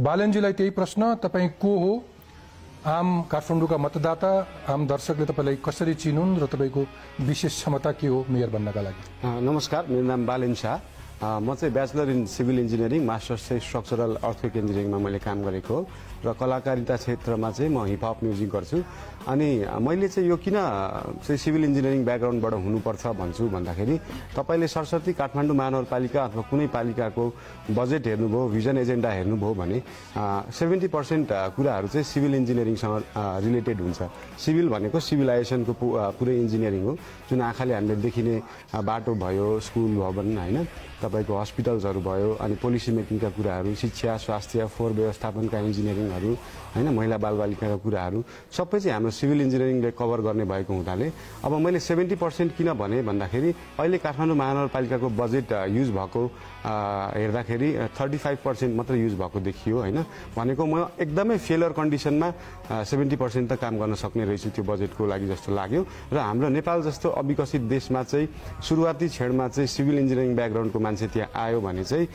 बालनजीलाई त्यही प्रश्न तपाईँ को हो? आम काठमाडौँका मतदाता आम दर्शकले तपाईँलाई कसरी चिनुन् र तपाईँको विशेष क्षमता के हो मेयर बन्नका लागि? नमस्कार मेरो नाम बालेन शाह। म चाहिँ bachelor in civil engineering masters चाहिँ स्ट्रक्चरल अर्थक्वेक इन्जिनियरिङमा मैले काम गरेको हो र कलाकारिता क्षेत्रमा चाहिँ म हिपहप म्युजिक गर्छु। अनि मैले चाहिँ यो किन चाहिँ सिभिल इन्जिनियरिङ ब्याकग्राउन्डबाट हुनुपर्छ भन्छु भन्दाखेरि तपाईँले सरस्वती काठमाडौँ महानगरपालिका अथवा कुनै पालिकाको बजेट हेर्नुभयो भिजन एजेन्डा हेर्नुभयो भने सेभेन्टी पर्सेन्ट कुराहरू चाहिँ सिभिल इन्जिनियरिङसँग रिलेटेड हुन्छ। सिभिल भनेको सिभिलाइजेसनको पुरै इन्जिनियरिङ हो। जुन आँखाले हामीले देखिने बाटो भयो स्कुल भवन होइन तपाईँको हस्पिटल्सहरू भयो अनि पोलिसी मेकिङका कुराहरू शिक्षा स्वास्थ्य फोहोर व्यवस्थापनका इन्जिनियरिङहरू होइन महिला बालबालिकाका कुराहरू सबै चाहिँ हाम्रो सिभिल इन्जिनियरिङले कभर गर्ने भएको हुनाले अब मैले सेभेन्टी पर्सेन्ट किन भने भन्दाखेरि अहिले काठमाडौँ महानगरपालिकाको बजेट युज भएको हेर्दाखेरि थर्टी फाइभ पर्सेन्ट मात्रै युज भएको देखियो होइन। भनेको म एकदमै फेलर कन्डिसनमा सेभेन्टी पर्सेन्ट त काम गर्न सक्ने रहेछु त्यो बजेटको लागि जस्तो लाग्यो। र हाम्रो नेपाल जस्तो अविकसित देशमा चाहिँ सुरुवाती क्षणमा चाहिँ सिभिल इन्जिनियरिङ ब्याकग्राउन्डको मान्छे त्यहाँ आयो भने चाहिँ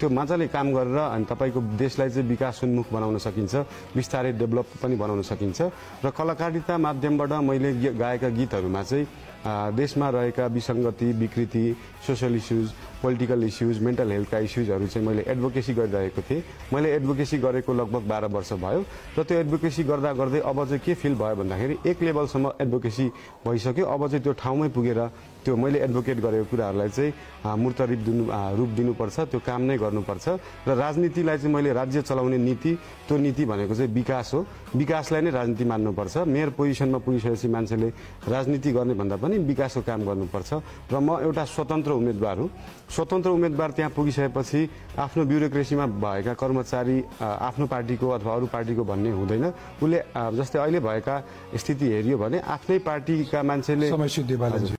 त्यो मजाले काम गरेर अनि तपाईँको देशलाई चाहिँ विकासोन्मुख बनाउन सकिन्छ बिस्तारै डेभलप पनि बनाउन सकिन्छ। र कलाकारिता माध्यमबाट मैले गाएका गीतहरूमा चाहिँ देशमा रहेका विसङ्गति विकृति social issues political issues mental हेल्थका इस्युजहरू चाहिँ मैले एडभोकेसी गरिरहेको थिएँ। मैले एडभोकेसी गरेको लगभग बाह्र वर्ष भयो र त्यो एडभोकेसी गर्दा गर्दै अब चाहिँ के फिल भयो भन्दाखेरि एक लेभलसम्म एडभोकेसी भइसक्यो। अब चाहिँ त्यो ठाउँमै पुगेर त्यो मैले एडभोकेट गरेको कुराहरूलाई चाहिँ मूर्त रूप दिनु रूप दिनुपर्छ त्यो काम नै गर्नुपर्छ र राजनीतिलाई चाहिँ मैले राज्य चलाउने नीति त्यो नीति भनेको चाहिँ विकास हो। विकासलाई नै राजनीति मान्नुपर्छ। मेयर पोजिसनमा पुगिसकेपछि मान्छेले राजनीति गर्ने भन्दा पनि विकासको काम गर्नुपर्छ र म एउटा स्वतन्त्र उम्मेद्वार हुँ। स्वतन्त्र उम्मेद्वार त्यहाँ पुगिसकेपछि आफ्नो ब्युरोक्रेसीमा भएका कर्मचारी आफ्नो पार्टीको अथवा अरू पार्टीको भन्ने हुँदैन। उसले जस्तै अहिले भएका स्थिति हेरियो भने आफ्नै पार्टीका मान्छेले